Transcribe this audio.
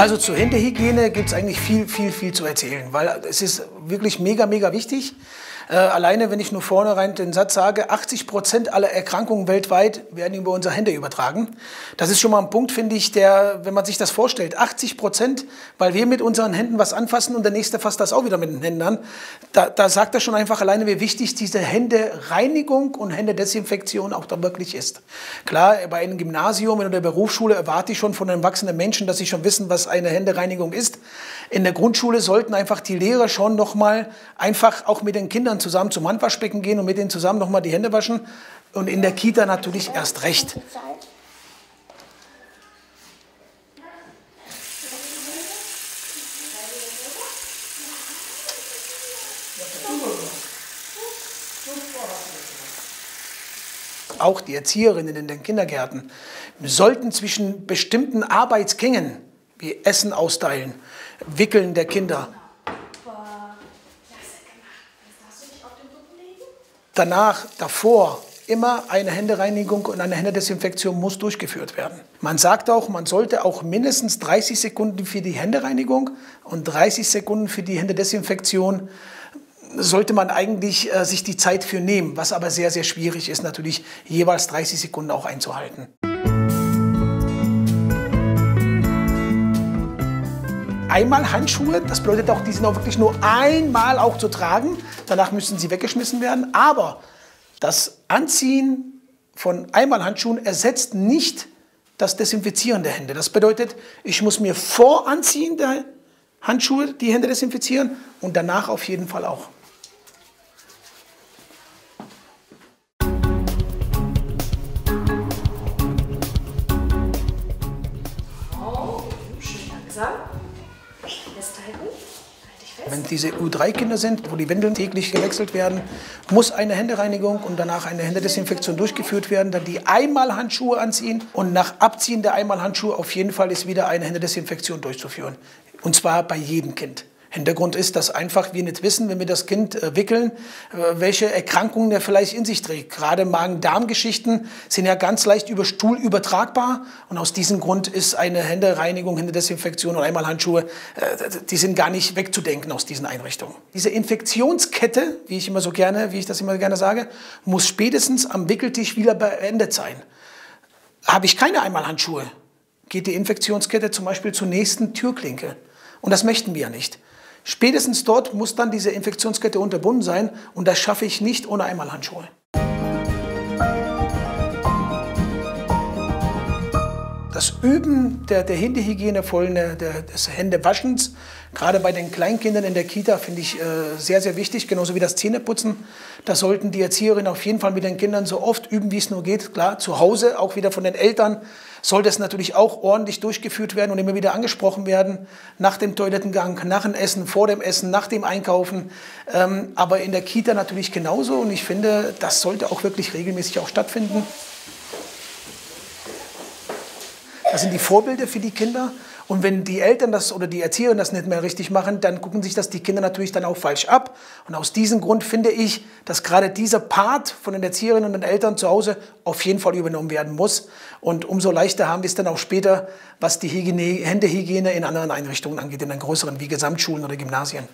Also zur Händehygiene gibt es eigentlich viel, viel, viel zu erzählen, weil es ist wirklich mega, mega wichtig. Äh, alleine, wenn ich nur vorne rein den Satz sage, 80 Prozent aller Erkrankungen weltweit werden über unsere Hände übertragen. Das ist schon mal ein Punkt, finde ich, der, wenn man sich das vorstellt, 80 Prozent, weil wir mit unseren Händen was anfassen und der nächste fasst das auch wieder mit den Händen an. Da, da sagt er schon einfach alleine, wie wichtig diese Händereinigung und Händedesinfektion auch da wirklich ist. Klar, bei einem Gymnasium oder der Berufsschule erwarte ich schon von einem erwachsenen Menschen, dass sie schon wissen, was eine Händereinigung ist. In der Grundschule sollten einfach die Lehrer schon nochmal einfach auch mit den Kindern zusammen zum Handwaschbecken gehen und mit denen zusammen nochmal die Hände waschen. Und in der Kita natürlich erst recht. Auch die Erzieherinnen in den Kindergärten sollten zwischen bestimmten Arbeitsgängen wie Essen austeilen, Wickeln der Kinder, danach, davor, immer eine Händereinigung und eine Händedesinfektion muss durchgeführt werden. Man sagt auch, man sollte auch mindestens 30 Sekunden für die Händereinigung und 30 Sekunden für die Händedesinfektion sollte man eigentlich äh, sich die Zeit für nehmen, was aber sehr, sehr schwierig ist, natürlich jeweils 30 Sekunden auch einzuhalten. Einmal Handschuhe, das bedeutet auch, die sind auch wirklich nur einmal auch zu tragen. Danach müssen sie weggeschmissen werden. Aber das Anziehen von einmal Handschuhen ersetzt nicht das Desinfizieren der Hände. Das bedeutet, ich muss mir vor Anziehen der Handschuhe die Hände desinfizieren und danach auf jeden Fall auch. Wenn diese U3-Kinder sind, wo die Windeln täglich gewechselt werden, muss eine Händereinigung und danach eine Händedesinfektion durchgeführt werden. Dann die Einmalhandschuhe anziehen und nach Abziehen der Einmalhandschuhe auf jeden Fall ist wieder eine Händedesinfektion durchzuführen. Und zwar bei jedem Kind. Hintergrund ist, dass einfach wir nicht wissen, wenn wir das Kind äh, wickeln, äh, welche Erkrankungen er vielleicht in sich trägt. Gerade Magen-Darm-Geschichten sind ja ganz leicht über Stuhl übertragbar. Und aus diesem Grund ist eine Händereinigung, Händedesinfektion und einmal Handschuhe, äh, die sind gar nicht wegzudenken aus diesen Einrichtungen. Diese Infektionskette, wie ich immer so gerne, wie ich das immer gerne sage, muss spätestens am Wickeltisch wieder beendet sein. Habe ich keine Einmalhandschuhe, geht die Infektionskette zum Beispiel zur nächsten Türklinke. Und das möchten wir ja nicht. Spätestens dort muss dann diese Infektionskette unterbunden sein und das schaffe ich nicht ohne Einmalhandschuhe. Das Üben der, der Händehygiene, der, des Händewaschens, gerade bei den Kleinkindern in der Kita, finde ich äh, sehr, sehr wichtig, genauso wie das Zähneputzen. Da sollten die Erzieherinnen auf jeden Fall mit den Kindern so oft üben, wie es nur geht. Klar, zu Hause, auch wieder von den Eltern, sollte es natürlich auch ordentlich durchgeführt werden und immer wieder angesprochen werden, nach dem Toilettengang, nach dem Essen, vor dem Essen, nach dem Einkaufen. Ähm, aber in der Kita natürlich genauso und ich finde, das sollte auch wirklich regelmäßig auch stattfinden. Das sind die Vorbilder für die Kinder. Und wenn die Eltern das oder die Erzieher das nicht mehr richtig machen, dann gucken sich das die Kinder natürlich dann auch falsch ab. Und aus diesem Grund finde ich, dass gerade dieser Part von den Erzieherinnen und den Eltern zu Hause auf jeden Fall übernommen werden muss. Und umso leichter haben wir es dann auch später, was die Hygiene, Händehygiene in anderen Einrichtungen angeht, in den größeren wie Gesamtschulen oder Gymnasien.